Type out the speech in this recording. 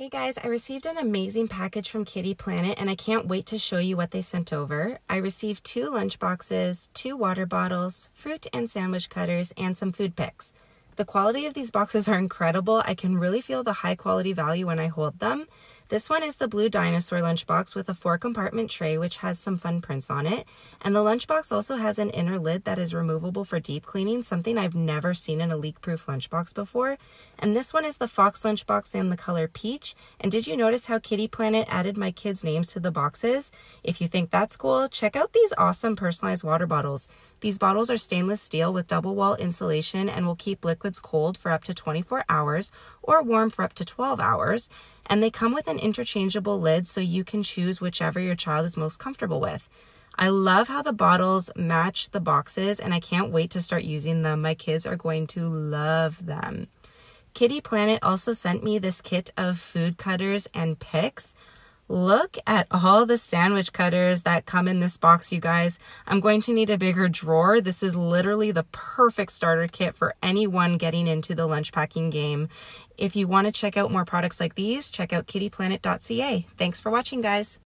Hey guys, I received an amazing package from Kiddy Planet and I can't wait to show you what they sent over. I received two lunch boxes, two water bottles, fruit and sandwich cutters, and some food picks. The quality of these boxes are incredible. I can really feel the high quality value when I hold them. This one is the Blue Dinosaur lunchbox with a four compartment tray which has some fun prints on it. And the lunchbox also has an inner lid that is removable for deep cleaning, something I've never seen in a leak proof lunchbox before. And this one is the Fox lunchbox in the color peach. And did you notice how Kiddy Planet added my kids' names to the boxes? If you think that's cool, check out these awesome personalized water bottles. These bottles are stainless steel with double wall insulation and will keep liquids cold for up to 24 hours or warm for up to 12 hours. And they come with an interchangeable lid so you can choose whichever your child is most comfortable with. I love how the bottles match the boxes and I can't wait to start using them. My kids are going to love them. Kiddy Planet also sent me this kit of food cutters and picks. Look at all the sandwich cutters that come in this box, you guys. I'm going to need a bigger drawer. This is literally the perfect starter kit for anyone getting into the lunch packing game. If you want to check out more products like these, check out kiddyplanet.ca. Thanks for watching, guys.